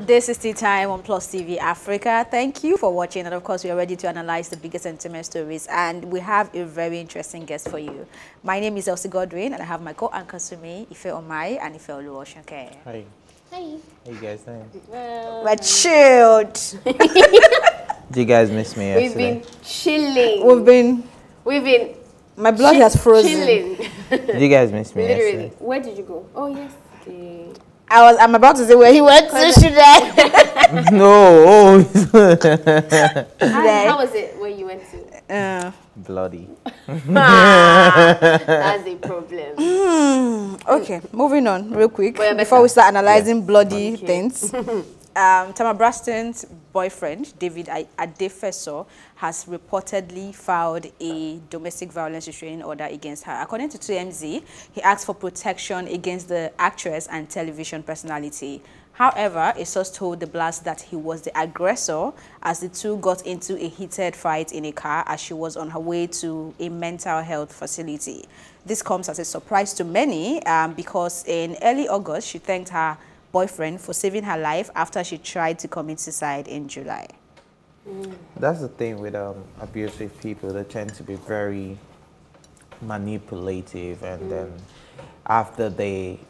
This is Tea Time on Plus TV Africa. Thank you for watching. And of course, we are ready to analyze the biggest sentiment stories. And we have a very interesting guest for you. My name is Elsie Godwin, and I have my co-anchors with me, Ife Omai and Ifeoluwa Osunkeye. Hi. Hi. How you guys doing? We're chilled. Do you guys miss me yesterday? We've been chilling. We've been, We've been my blood chi- has frozen. Chilling. Did you guys miss me Literally. yesterday? Where did you go? Oh, yes. The... I was, I'm about to say where he went to, should I? no, How was it where you went to? Uh, bloody. That's a problem. okay, moving on real quick Well, before we start analyzing bloody Okay. things. um, Braxton's boyfriend, David Adefeso, has reportedly filed a domestic violence restraining order against her. According to TMZ, he asked for protection against the actress and television personality. However, a source told the blast that he was the aggressor as the two got into a heated fight in a car as she was on her way to a mental health facility. This comes as a surprise to many um, because in early August, she thanked her boyfriend for saving her life after she tried to commit suicide in July. That's the thing with um, abusive people. They tend to be very manipulative, and then after they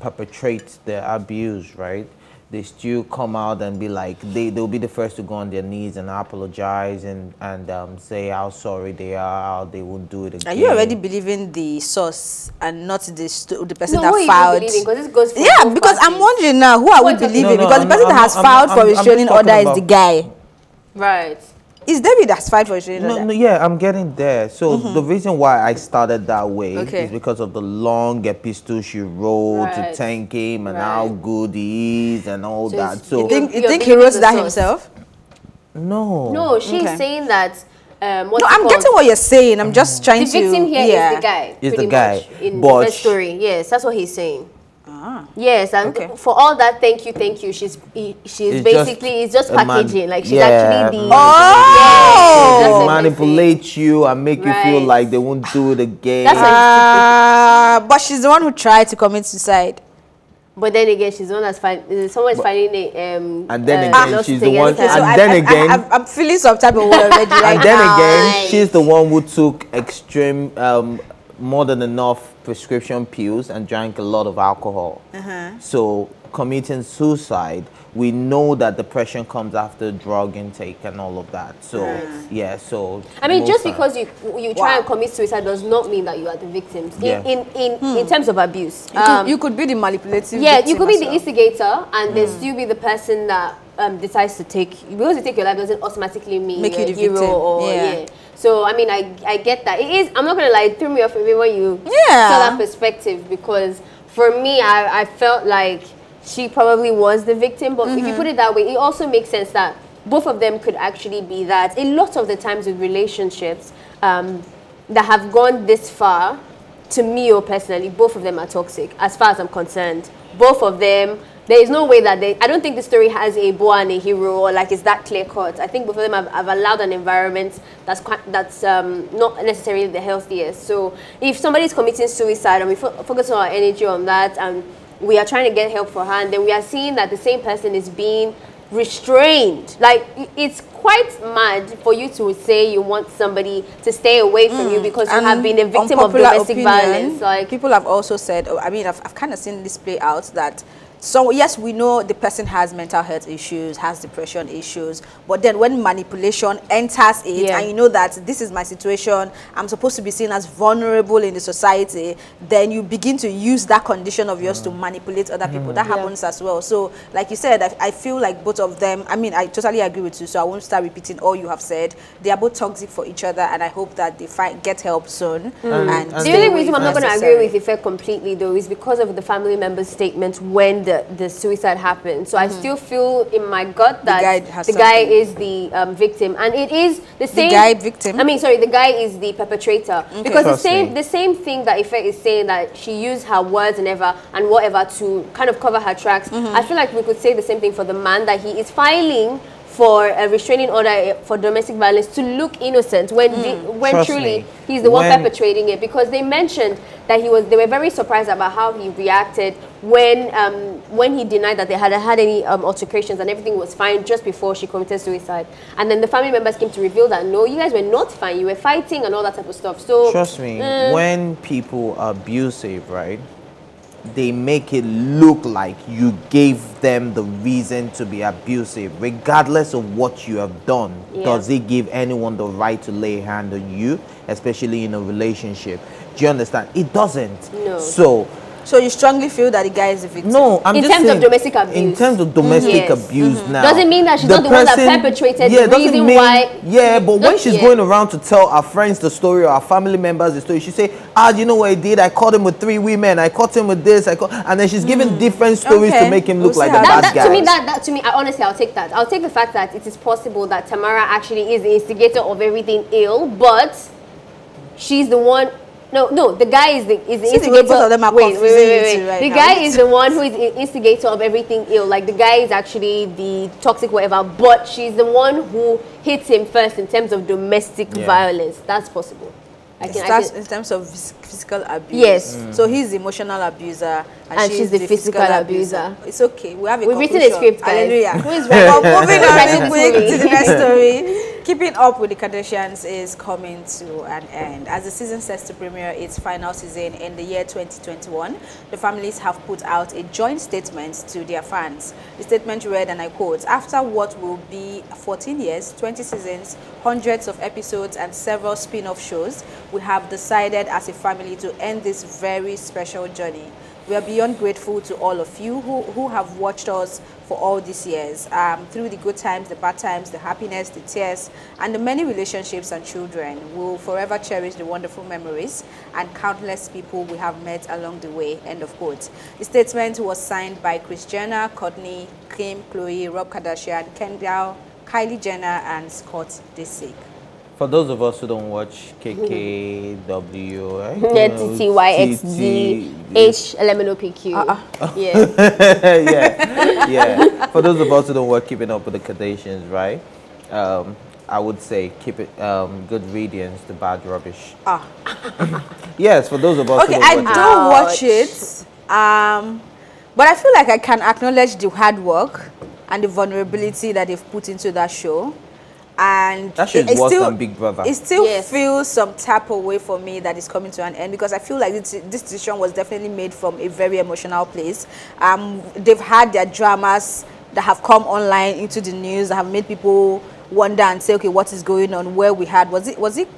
perpetrate the abuse, right? They still come out and be like they they'll be the first to go on their knees and apologize and and um, say how sorry they are, how they won't do it again. Are you already believing the source and not the the person No, who that you filed? believing? Because this goes for Yeah, both because I'm wondering now who are we What does- believing? No, no, because the I'm person not- that has I'm- filed I'm- for restraining talking order is the guy. Right. Is David that's filed for restraining No, no, yeah, I'm getting there. So the reason why I started that way Okay. is because of the long epistle she wrote Right. to thank him and how good he is and all So that. So You think, you think he wrote that source. himself? no, No, she's Okay. saying that. Um, No, I'm called? getting what you're saying. I'm just trying The to. victim here is yeah. the guy. Is the guy, much, in but the story. Yes, that's what he's saying. Ah. Yes, and Okay. for all that, thank you, thank you. She's she's It's just basically it's just a man- packaging. like she's yeah, actually the Oh! Yes, They manipulate you and make you feel like they won't do it again. That's what- Ah, but she's the one who tried to commit suicide. But then again, she's the one that's finding. Someone's finding a um. And then uh, again, she's the one- against and I, then I, again- I, I, am feeling some type of way already right and then now. again, she's the one who took extreme, um, more than enough prescription pills and drank a lot of alcohol. Uh-huh. So committing suicide, we know that depression comes after drug intake and all of that. So yeah, so I mean, just because you you try Wow. and commit suicide does not mean that you are the victims. In Yeah. in in, in terms of abuse, Hmm. You, Um, could, you could be the manipulative. yeah, you could be as the well. instigator and then still be the person that um, decides to take because you take your life doesn't automatically mean Make you're a the hero victim. or Yeah. yeah. So I mean, I I get that. It is. I'm not gonna lie. It threw me off a bit when you Yeah. saw that perspective because for me, I I felt like she probably was the victim. But if you put it that way, it also makes sense that both of them could actually be that. A lot of the times with relationships um, that have gone this far, to me or personally, both of them are toxic. As far as I'm concerned, both of them. There is no way that they. I don't think the story has a boy and a hero, or like it's that clear cut. I think both of them have, have allowed an environment that's quite, that's um, not necessarily the healthiest. So if somebody's committing suicide and we fo- focus our energy on that, and we are trying to get help for her, and then we are seeing that the same person is being restrained. Like it's quite mad for you to say you want somebody to stay away from you mm. because you have been a victim of domestic opinion, violence. Like people have also said, oh, I mean, I've, I've kind of seen this play out that. So yes, we know the person has mental health issues, has depression issues, but then when manipulation enters it, Yeah. and you know that this is my situation, I'm supposed to be seen as vulnerable in the society, then you begin to use that condition of yours to mm. manipulate other people. Mm. That Yeah. happens as well. So, like you said, I, I feel like both of them. I mean, I totally agree with you. So I won't start repeating all you have said. They are both toxic for each other, and I hope that they find get help soon. Mm. And, and The only reason I'm not going to agree with Ife completely, though, is because of the family member's statement when the, the suicide happened. So I still feel in my gut that Mm-hmm. guy the guy is the um, victim, and it is the same. The guy victim? I mean, sorry, the guy is the perpetrator because the same me. the same thing that Ife is saying that she used her words and ever and whatever to kind of cover her tracks. Mm-hmm. I feel like we could say the same thing for the man that he is filing for a restraining order for domestic violence to look innocent when the, when Trust truly me. he's the one When- perpetrating it. Because they mentioned that he was they were very surprised about how he reacted when um, when he denied that they had had any um, altercations and everything was fine just before she committed suicide. And then the family members came to reveal that no you guys were not fine. You were fighting and all that type of stuff. So Trust me, mm, when people are abusive, right, they make it look like you gave them the reason to be abusive, regardless of what you have done. Yeah. Does it give anyone the right to lay a hand on you, especially in a relationship? Do you understand? It doesn't. No. So, So you strongly feel that the guy is a victim? no, I'm In just terms of domestic abuse. In terms of domestic Yes. abuse now. Doesn't mean that she's not the one that perpetrated the yeah, doesn't reason mean- why- Yeah, but when she's yeah. going around to tell her friends the story or her family members the story, she say, "Ah, do you know what I did? I caught him with three women. I caught him with this. I caught," and then she's giving different stories Okay. to make him look We'll like see a bad that, that, guy. to me, that, that to me, I, honestly, I'll take that. I'll take the fact that it is possible that Tamara actually is the instigator of everything ill, but she's the one. No, no, the guy is the is the See instigator. both of them are wait, wait, wait, wait, wait. right the now. guy is the one who is the instigator of everything ill. Like the guy is actually the toxic whatever, but she's the one who hits him first in terms of domestic Yeah. violence. That's possible. I can, I can, in terms of phys- physical abuse. Yes. Mm. So he's the emotional abuser, and, And she's, she's the physical abuser. It's okay. We have a We've written a script, guys. Hallelujah. Who is Well, moving on writing real this quick to the next story. Keeping up with the Kardashians is coming to an end. As the season sets to premiere its final season in the year 2021, the families have put out a joint statement to their fans. The statement read, and I quote, After what will be 14 years, 20 seasons, hundreds of episodes, and several spin off shows, we have decided as a family to end this very special journey. We are beyond grateful to all of you who, who have watched us for all these years, um, through the good times, the bad times, the happiness, the tears, and the many relationships and children. We'll forever cherish the wonderful memories and countless people we have met along the way. End of quote. The statement was signed by Kris Jenner, Kourtney, Kim, Khloe, Rob Kardashian, Kendall, Kylie Jenner, and Scott Disick. For those of us who don't watch KKW, right? Yeah, You know, T-T-Y-X-D. Yeah. yeah, yeah. For those of us who don't work keeping up with the Kardashians, right? Um, I would say keep it um, good readings, the bad rubbish. Ah. yes, for those of us Okay, who I don't watch don't watch it, um, but I feel like I can acknowledge the hard work and the vulnerability that they've put into that show. And That show it- it worse still, than Big Brother. It still Yes. feels some tap away for me that is coming to an end because I feel like this, this decision was definitely made from a very emotional place. Um, they've had their dramas that have come online into the news that have made people wonder and say, okay, what is going on? Where we had was it was it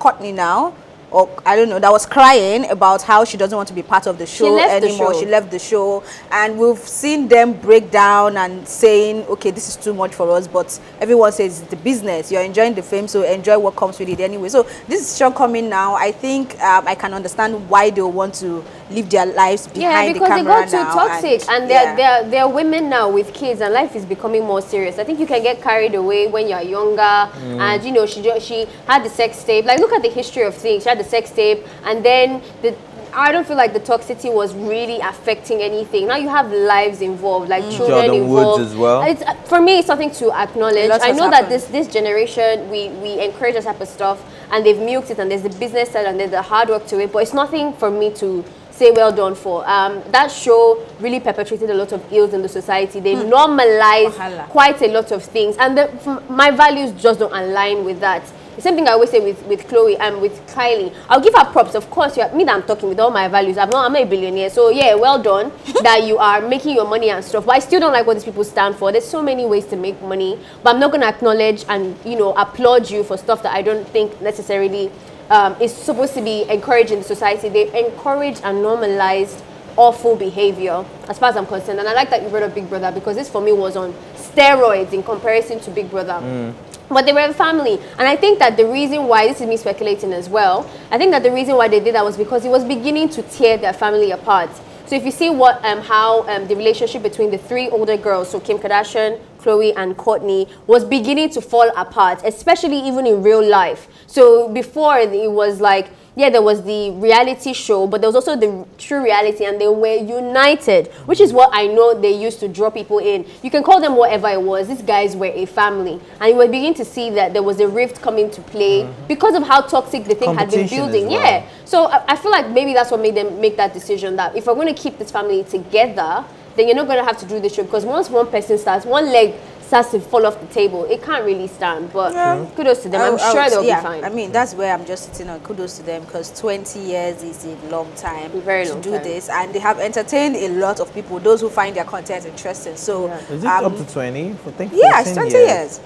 Kourtney now? Or I don't know, that was crying about how she doesn't want to be part of the show the anymore. show. She left the show, and we've seen them break down and saying, "Okay, this is too much for us." But everyone says it's the business. You're enjoying the fame, so enjoy what comes with it anyway. So this is Sean coming now. I think um, I can understand why they want to live their lives behind Yeah, behind because the they camera got too toxic and, they're, yeah. they're, they're women now with kids and life is becoming more serious. I think you can get carried away when you're younger and you know, she, she had the sex tape. Like look at the history of things. She had the sex tape and then the I don't feel like the toxicity was really affecting anything. Now you have lives involved, like children Jordyn Woods involved. as well. It's, uh, for me, it's something to acknowledge. I know that happened. this this generation we we encourage that type of stuff, and they've milked it, and there's the business side, and there's the hard work to it. But it's nothing for me to say well done for. Um, that show really perpetrated a lot of ills in the society. They normalized Wahala. quite a lot of things, and the, my values just don't align with that. The same thing I always say with, with Khloe and with Kylie. I'll give her props. Of course, you're, me that I'm talking with all my values. I'm not. I'm not a billionaire, so yeah, well done that you are making your money and stuff. But I still don't like what these people stand for. There's so many ways to make money, but I'm not going to acknowledge and you know applaud you for stuff that I don't think necessarily um, is supposed to be encouraged in the society. They encourage and normalized awful behavior as far as I'm concerned. And I like that you brought up Big Brother because this for me was on steroids in comparison to Big Brother. But they were a family. And I think that the reason why, this is me speculating as well, I think that the reason why they did that was because it was beginning to tear their family apart. So if you see what, um, how um, the relationship between the three older girls, so Kim Kardashian, Khloe, and Kourtney, was beginning to fall apart, especially even in real life. So before it was like yeah, there was the reality show, but there was also the true reality, and they were united, which is what I know they used to draw people in. You can call them whatever it was. These guys were a family, and you were beginning to see that there was a rift coming to play Mm-hmm. because of how toxic the thing had been building. well. Yeah. So I, I feel like maybe that's what made them make that decision that if we're going to keep this family together, then you're not going to have to do this show because once one person starts, one leg starts to fall off the table, it can't really stand. But kudos to them. I'm I- I sure would- they'll yeah, be fine. I mean, that's where I'm just sitting on kudos to them because 20 years is a long time Very to long do time. this, and they have entertained a lot of people, those who find their content interesting. So, Is it um, up to 20? I think yeah, it's 20 years.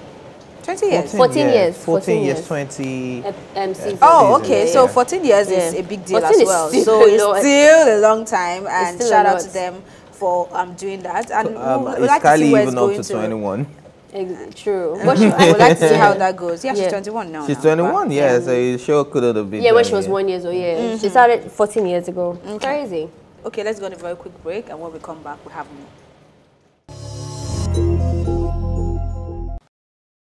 20 years. 14 years, 14 14 years, years. 20. Ep- um. Oh, okay. yeah. So 14 years is a big deal 14 as is well. still So it's still a long time, and shout out to them for um, doing that. And Um, we'd like to see where even it's up going to 21? Ex- True. What she, I would like to see how that goes. Yeah, she's 21 now. She's 21, but- yeah, so it sure could have been. Yeah, when she was yeah. one years old, yeah. Mm-hmm. She started 14 years ago. Crazy. Okay, let's go on a very quick break, and when we come back, we have more.